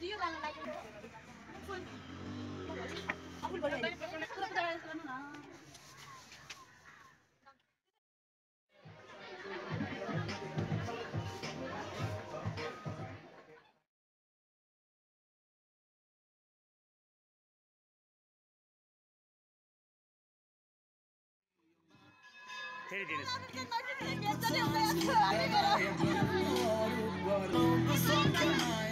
Here it is. Sometimes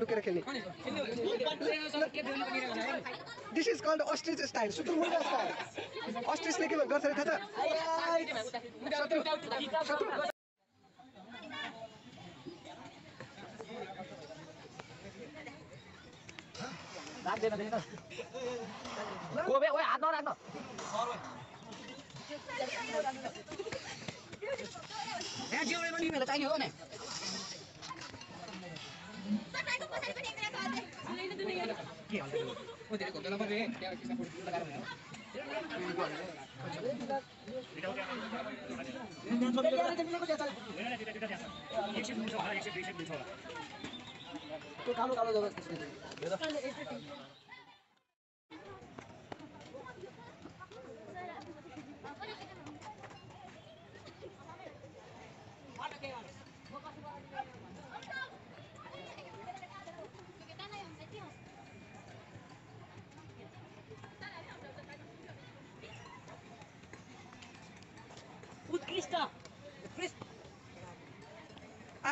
लुकेर खेल्ने। This is called ostrich style सुतुरमुर्ग style अस्ट्रिचले के गर्छ थाहा छ?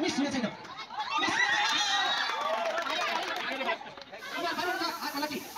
मिस हुने छैन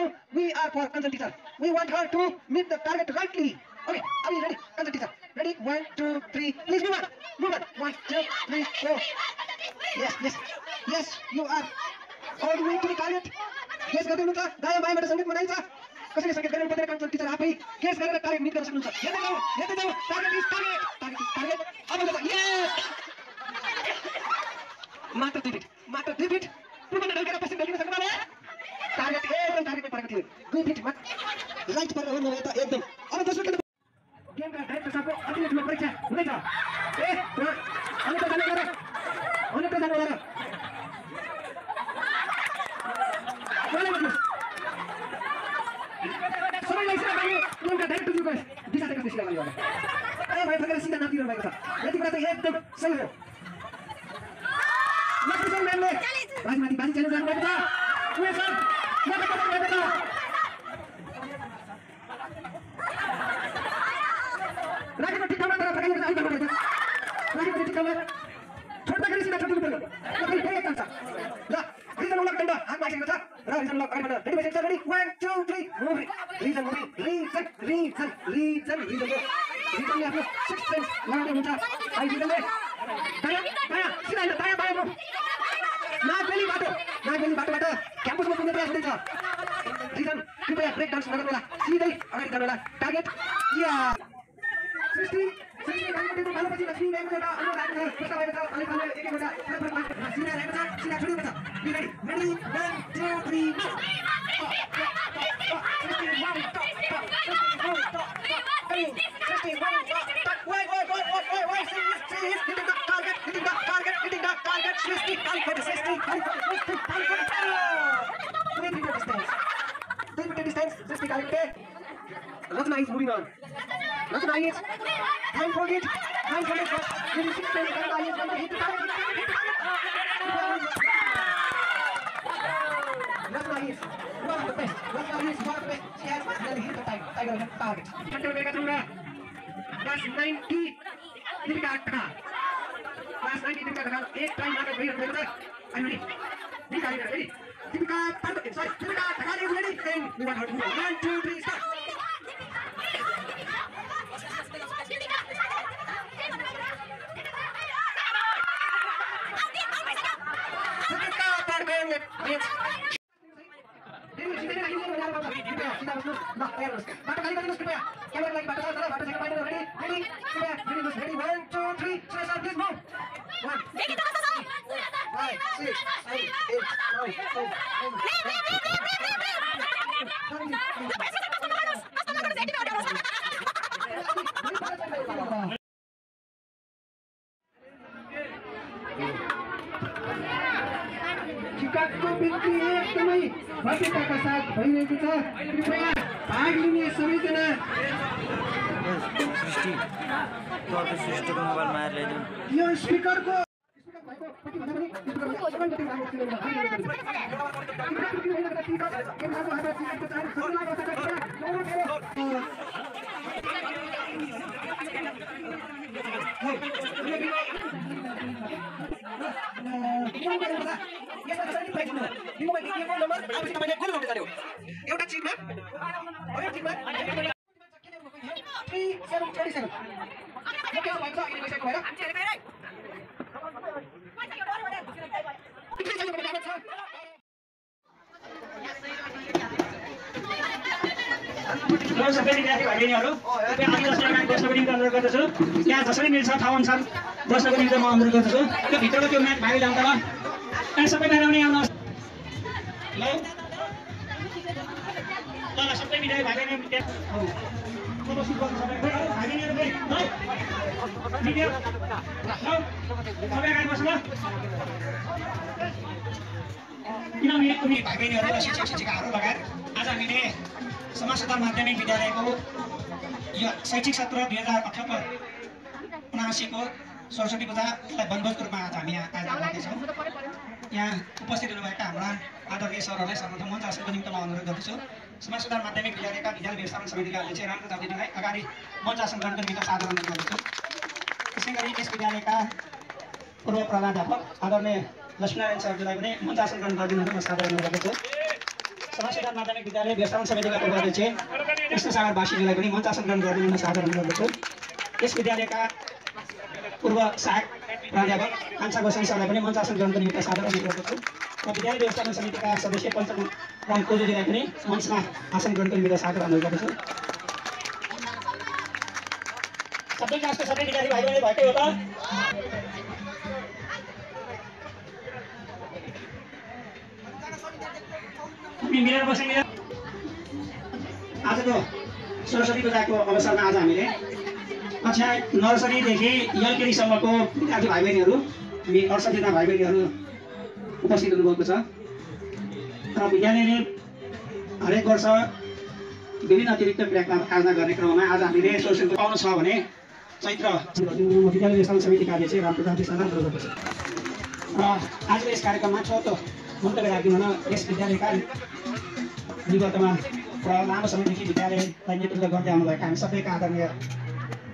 सङ्केत गर्ने काम चाहिँ चढौँ we are for consult teacher we want her to meet the target rightly okay अब ready consult teacher ready one two three please move move one two three four yes yes yes you are all way to the target guess गर्दै दायाँ बायाँबाट सङ्केत बनाइन्छ कसैले सङ्केत गरेर पर्दैन कन्सल्ट टिचर आफै गेस गरेर टार्गेट मिट गर्न सक्नुहुन्छ हेर्दै जाउँ हेर्दै जाउँ target is target target is target अब यस मात्र दुई फिट मात्र दुई फिट पूर्वमा ढल्केर पश्चिम ढल्किन सक्नुभयो टार्गेट एकदम टार्गेटमा परेको थियो दुई फिटमा राइट परेर हो नभए त एकदम। अब दोस्रो हुँदैछ। ए अन्यत्र जानु होला र अन्यत्र जानु होला र उहाँलाई भन्नुहोस् सबैलाई सिधा पाइयो उनका डाइरेक्टर ज्यूको दिशा देखाउने सिधा पाइयो ए भाइ छ। यति त एकदम सही हो। राजमाथि बाजी खेल्नु जानुभएको छ। उयो सर मद्दत गर्नुभएको छ राखेको ठिक नागबेली बाटो। नागबेली बाटोबाट क्याम्पसमा पुग्ने प्रयास हुँदैछ। रिजन कृपया ब्रेक डान्स नगर्नुहोला सिधै अगाडि जानुहोला टार्गेट या। सृष्टि लक्ष्मी छ। सिधा सिधा allies. Time for it. Time for it. The resistance and allies want to hit target. Last you are the best. Rasmallies, you are the best. She has finally hit the tiger. Tiger has target. Center में करूँगा. Plus 90 दिन का अटका. Plus 90 दिन का अटका. एक time आकर वही रखेगा सर. I'm ready. दिन का अटका. Ready. दिन का अटका. Sorry. दिन का अटका. Atka. Yes. बाटो खाली गरिदिनुहोस् कृपया क्यामेरा लागि बाटो छ तर बाटो छैन बाहिर रेडी रेडी कृपया गरिदिनुहोस् ready one two three sir sir please move one five six seven eight nine टिकटको बिक्री एकदमै भव्यताका साथ भइरहेको छ कृपया भाग लिने सबैजना सृष्टि तँ सृष्टिको मोबाइल मार ल्याइदिउँ यो स्पिकरको स्पिकर भएको कति भन्दा पनि स्पिकरको सबैजना भाग एउटा चिनमा एउटा चिनमा थ्री सेभेन थर्टी सेभेन यो भन्छ अघि गइसक्नु भएर म सबै विद्यार्थी भाइ बहिनीहरू कृपया अघि जसरी म्याच बस्नको निम्ति अनुरोध गर्दछु? त्यहाँ जसरी मिल्छ ठाउँ अनुसार बस्नको निम्ति म अनुरोध गर्दछु। त्यो भित्रको त्यो म्याच सबै आउनुहोस्। ल ल सबै सबै अगाडि बस्नु ल किनभने शिक्षक शिक्षिकाहरू लगायत आज हामीले समाज सुधार माध्यमिक विद्यालयको यो शैक्षिक सत्र दुई हजार अठहत्तर उनासीको सरस्वती पूजालाई वनभोजको रूपमा आज हामी यहाँ आयोजना गर्दैछौँ यहाँ उपस्थित हुनुभएका हाम्रा आदरणीय सरहरूलाई सर्वप्रथम मञ्च आसनको निम्ति म अनुरोध गर्दछु समाज सुधार माध्यमिक विद्यालयका विद्यालय व्यवस्थापन समितिका अध्यक्ष रामप्रसाद दिदीलाई अगाडि मञ्च आसन ग्रहणको निमित्त सादर अनुरोध गर्दछु त्यसै गरी यस विद्यालयका पूर्व प्रधानाध्यापक आदरणीय लक्ष्मीनारायण सरजीलाई पनि मञ्च आसन ग्रहण गरिदिनु म सादर अनुरोध गर्दछु सुधार माध्यमिक विद्यालय व्यवस्थापन समितिका पूर्व अध्यक्ष कृष्ण सागर बासीजीलाई पनि मञ्च ग्रहण गरिदिनु अनुरोध गर्दछु यस विद्यालयका पूर्व सहायक प्राध्यापक कान्छा गोसाई सरलाई पनि मञ्च आसन ग्रहणको निमित्त सादर अनुरोध गर्दछु र विद्यालय व्यवस्थापन समितिका सदस्य पञ्चम राम कोजुजीलाई पनि मञ्चमा आसन ग्रहणको निमित्त सादर अनुरोध गर्दछु। सबै क्लासको सबै विद्यार्थी भाइ बहिनी भएकै हो त? मिलेर आजको सरस्वती पूजाको अवसरमा आज हामीले कक्षा नर्सरीदेखि एलकेडीसम्मको विद्यार्थी भाइ बहिनीहरू हामी अडसठीजना भाइ बहिनीहरू उपस्थित हुनुभएको छ। र विद्यालयले हरेक वर्ष विभिन्न अतिरिक्त कार्यक्रम आयोजना गर्ने क्रममा आज हामीले सरस्वती पाउनु छ भने चैत्र विद्यालय समितिका अध्यक्ष रामप्रसाद विश्वनाथ अनुरोध गर्दछु र आजको यस कार्यक्रममा छोटो राखिदिन यस विद्यालयका र लामो समयदेखि विद्यालयलाई नेतृत्व गर्दै आउनुभएका हामी सबैका आदरणीय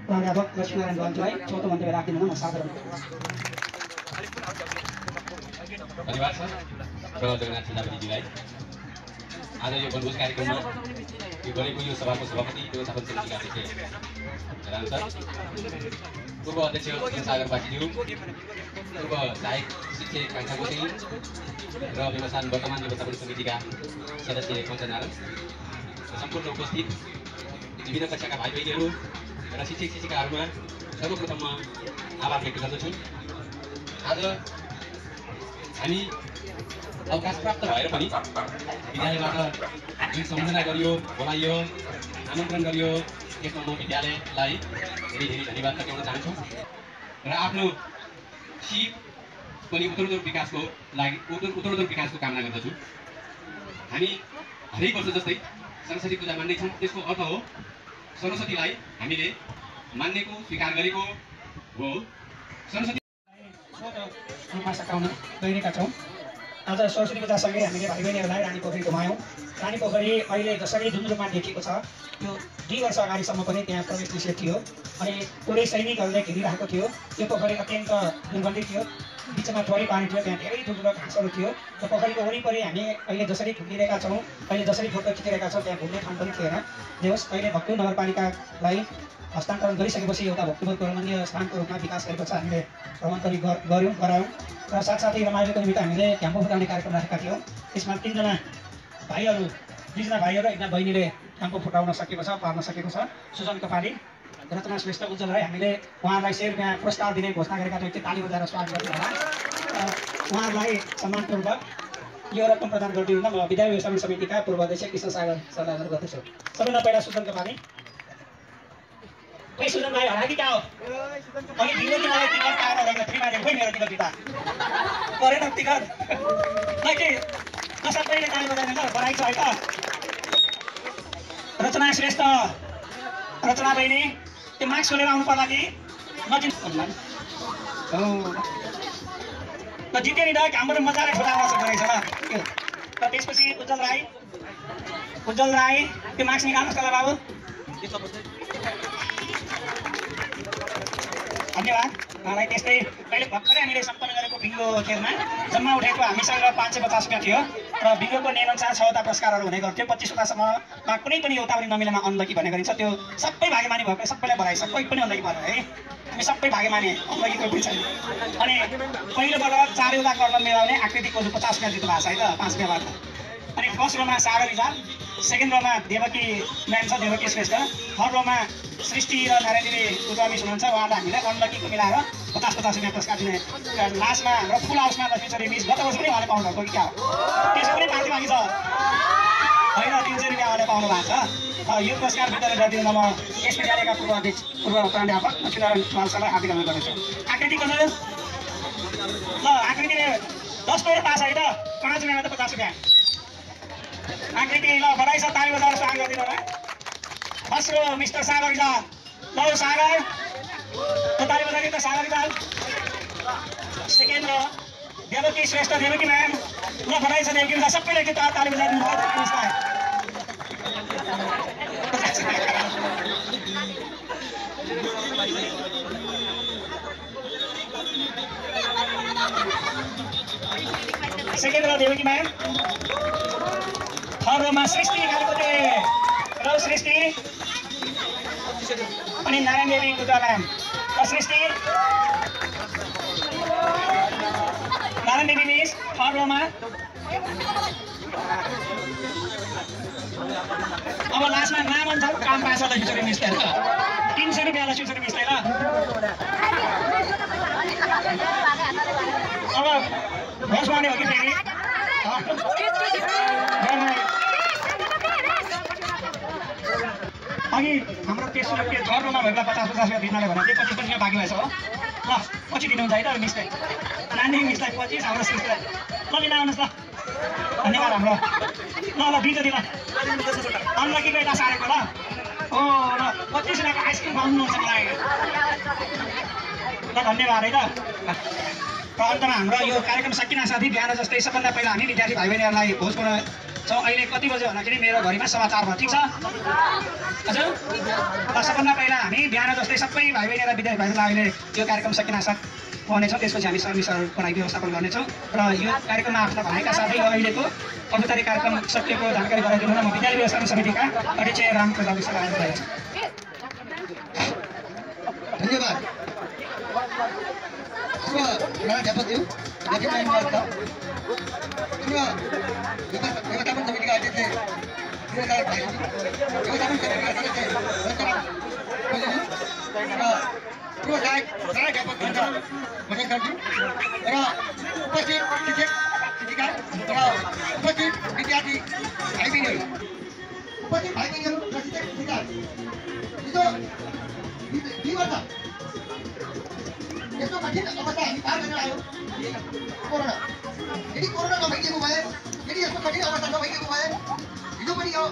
प्राध्यापक लक्ष्मीनारायण गन्थलाई छोटो मन्तव्य राखिदिन म साधारण धन्यवाद सर र जगन्नाथ सेनापतिजीलाई आज यो वनभोज कार्यक्रममा यो गरेको यो सभाको सभापति सर पूर्व अध्यक्ष सागर पाठीज्यू पूर्व सहायक शिक्षक कान्छा गोसिङ र व्यवस्थापन वर्तमान व्यवस्थापन समितिका सदस्य पञ्चनारायण सम्पूर्ण उपस्थित विभिन्न कक्षाका भाइ बहिनीहरू र शिक्षक शिक्षिकाहरूमा सर्वप्रथम म आभार व्यक्त गर्दछु आज हामी अवकाश प्राप्त भएर पनि विद्यालयबाट जुन सम्झना गरियो बोलाइयो आमन्त्रण गरियो त्यसमा म विद्यालयलाई धेरै धेरै धन्यवाद टक्राउन चाहन्छु र आफ्नो सिप पनि उत्तरोत्तर विकासको लागि उत्तर उत्तरोत्तर विकासको कामना गर्दछु हामी हरेक वर्ष जस्तै सरस्वती पूजा मान्नेछौँ त्यसको अर्थ हो सरस्वतीलाई हामीले मान्नेको स्वीकार गरेको हो सरस्वती रूपमा सकाउन गइरहेका छौँ आज सरस्वती पूजासँगै हामीले भाइ बहिनीहरूलाई रानी पोखरी घुमायौँ। रानी पोखरी अहिले जसरी जुन रूपमा देखिएको छ त्यो दुई वर्ष अगाडिसम्म पनि त्यहाँ प्रवेश निषेध थियो अनि पुरै सैनिकहरूले घेरिरहेको थियो। त्यो पोखरी अत्यन्त दुर्गन्धित थियो बिचमा थोरै पानी थियो त्यहाँ धेरै ठुल्ठुलो घाँसहरू थियो। र पोखरीको वरिपरि हामी अहिले जसरी घुमिरहेका छौँ अहिले जसरी फोटो खिचिरहेका छौँ त्यहाँ घुम्ने ठाउँ पनि थिएन। जे होस् अहिले भक्तु नगरपालिकालाई हस्तान्तरण गरिसकेपछि एउटा भक्तपुर रमणीय स्थानको रूपमा विकास गरेको छ हामीले भ्रमण पनि गऱ्यौँ गरायौँ। र साथसाथै रमाइलोको निमित्त हामीले क्याम्पो फुटाउने कार्यक्रम राखेका थियौँ। त्यसमा तिनजना भाइहरू दुईजना भाइहरू र एकजना बहिनीले क्याम्पो फुटाउन सकेको छ पार्न सकेको छ। सुजन कपाली रचना श्रेष्ठ उज्जवल राई हामीले उहाँहरूलाई सय रुपियाँ पुरस्कार दिने घोषणा गरेका थियौँ। त्यो ताली बजाएर स्वागत गर्नु होला। र उहाँहरूलाई सम्मानपूर्वक यो रकम प्रदान गरिदिनु म विद्यालय व्यवस्थापन समितिका पूर्व अध्यक्ष कृष्ण सागर अनुरोध गर्दछु। सबैभन्दा पहिला सुजन कपाली खै सुजन भाइ हरा कि कहाँ हो अघि ढिलो कि मलाई टिकट पाएर रहेको फ्रीमा दिएको खोइ मेरो टिकट दिँदा परेन टिकट ल के ल सबैले ताली बजाउने ल बधाई छ है त रचना श्रेष्ठ रचना बहिनी त्यो मास्क खोलेर आउनु पर्ला कि नजिक ल जित्यो नि त हाम्रो मजाले खुला आवाज गरेको छ ल र त्यसपछि उज्जवल राई उज्जवल राई त्यो मास्क निकाल्नुहोस् न ल बाबु धन्यवाद। उहाँलाई त्यस्तै अहिले भर्खरै हामीले सम्पन्न गरेको बिङ्गो खेलमा जम्मा उठेको हामीसँग पाँच सय पचास रुपियाँ थियो र बिङ्गोको नियमअनुसार छवटा पुरस्कारहरू हुने गर्थ्यो। पच्चिसवटासम्ममा कुनै पनि एउटा पनि नमिलेमा अन्दकी भन्ने गरिन्छ त्यो सबै भागेमानी भएको सबैलाई बधाई सबै पनि अन्दकी भयो है। हामी सबै भागेमानी अन्दकी कोही पनि छैन। अनि पहिलोपल्ट चारैवटा कर्म मिलाउने आकृतिको पचास रुपियाँ जित्नु भएको छ है त। पाँच रुपियाँबाट अनि first Roma Sagar Rijal second Roma Devaki ma'am छ देवकी श्रेष्ठ थर्ड रोमा सृष्टि र नारायणीले उद्यमी हुनुहुन्छ। उहाँलाई हामीले अनलकीको मिलाएर पचास पचास रुपियाँ पुरस्कार दिने र लास्टमा हाम्रो फुल हाउसमा लक्ष्मी छोरी मिस गत वर्ष पनि उहाँले पाउनु भएको कि क्या हो? त्यसो पनि माथि माथि छ। होइन तिन सय रुपियाँ उहाँले पाउनु भएको छ। र यो पुरस्कार वितरण गरिदिनुमा म यस विद्यालयका पूर्व अध्यक्ष पूर्व प्राध्यापक लक्ष्मीनारायण मालसालाई हार्दिक अनुरोध गर्दछु। आकृति कसो ल आकृतिले दस करोड पास है त। पाँच रुपियाँमा त पचास रुपियाँ। आकृति ल ताली बजाएर स्वागत गरिदिनु फ़र्स्ट मिस्टर सागर रिजाल ल सागर ताली बजाइदिनु त सागर रिजाल सेकेन्ड देवकी श्रेष्ठ देवकी म्याम ल बधाई देवकी एकचोटि ताली बजाइदिनु होला देवकी मिसलाई second row Devaki ma'am third Roma Srishti Khalkote र सृष्टि। अनि नारायण देवी गुजा म्याम र सृष्टि। नारायण देवी मिस थर्ड अब लास्टमा नाम अनुसार काम ल छोरी मिसले ल तिन सय रुपियाँ ल छोरी मिसलाई ल। अब घोष माने हो कि फेरि। अघि हाम्रो तेस्रो के थर्ड रोमा भएको पचास पचास रुपियाँ दिनले भने चाहिँ पच्चिस पच्चिस बाँकी भएछ हो। ल पछि दिनुहुन्छ है त मिसले नानी मिसलाई पच्चिस हाम्रो सिसलाई ल लिन आउनुहोस् ल। धन्यवाद हाम्रो। ल ल दिन्छ दिल। अनलकीको यता सारेको ल। ओ ल पच्चिस रुपियाँको आइसक्रिम खुवाउनुहुन्छ मलाई। ल धन्यवाद है त। र अन्तमा हाम्रो यो कार्यक्रम सकिन साथी बिहान जस्तै सबभन्दा पहिला हामी विद्यार्थी भाइ बहिनीहरूलाई भोज छौँ अहिले कति बज्यो भन्दाखेरि मेरो घरिमा समाचार भयो? ठिक छ? हजुर? सबभन्दा पहिला हामी बिहान जस्तै सबै भाइ बहिनी र विद्यार्थी भाइहरूलाई अहिले यो कार्यक्रम सकिन साथ पाउनेछौँ त्यसपछि हामी सर्भिसहरूको लागि व्यवस्थापन गर्नेछौँ। र यो कार्यक्रममा आफ्ना भएका साथै अहिलेको औपचारिक कार्यक्रम सकिएको जानकारी गराइदिनु म विद्यालय व्यवस्थापन समितिका अध्यक्ष राम अनुरोध गर्दछु धन्यवाद। उपस्थित उपस्थित विद्यार्थी भाइ बहिनीहरू उपस्थित भाइ बहिनीहरू र शिक्षक हिजो दुई वर्ष यस्तो कठिन अवस्था हामी पार गरेर आयौँ कोरोना यदि कोरोना नभइदिएको भए यदि यस्तो कठिन अवस्था नभइदिएको भए हिजो पनि यो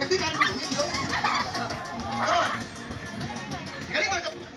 यस्तै कार्यक्रम हुने थियो र धेरै वर्ष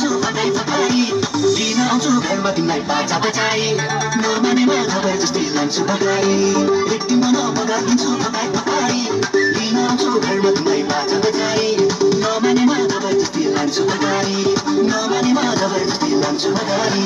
पकाइदिन्छु फटाइ फटाइ दिन आउँछु घरमा तिमीलाई बाजा बजाइ नमानेमा खबर जस्तै लान्छु बगाई एक दिन मन पकाइदिन्छु फटाइ फटाइ दिन आउँछु घरमा तिमीलाई बाजा बजाइ नमानेमा खबर जस्तै लान्छु बगाई नमानेमा खबर जस्तै लान्छु बगाई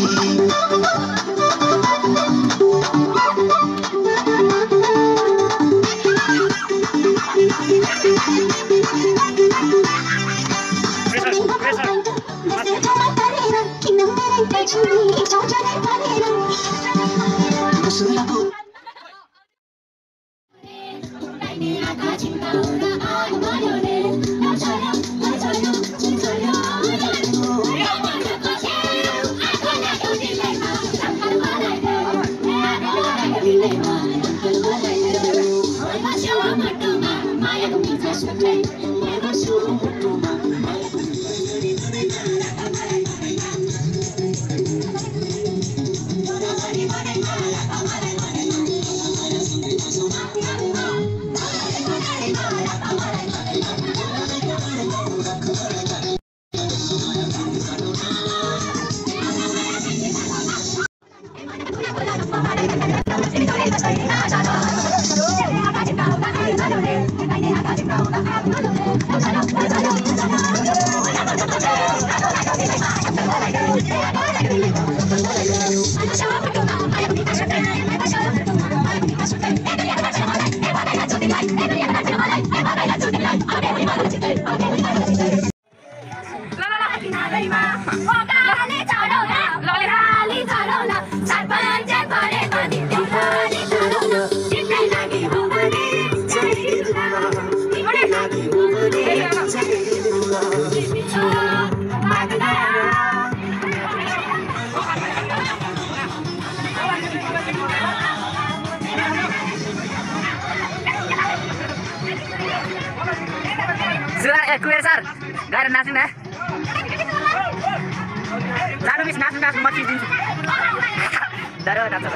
जानु मिस नाच्नु नाच्नु म दिन्छु डर नाच्छ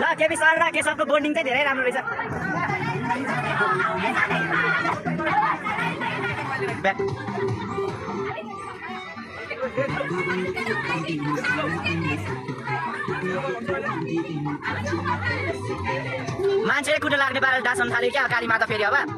ल केपी सर र केशवको बोन्डिङ चाहिँ धेरै राम्रो रहेछ मान्छेले खुट्टा लाग्ने पाराले डाँसन थाल्यो क्या काली माता फेरि अब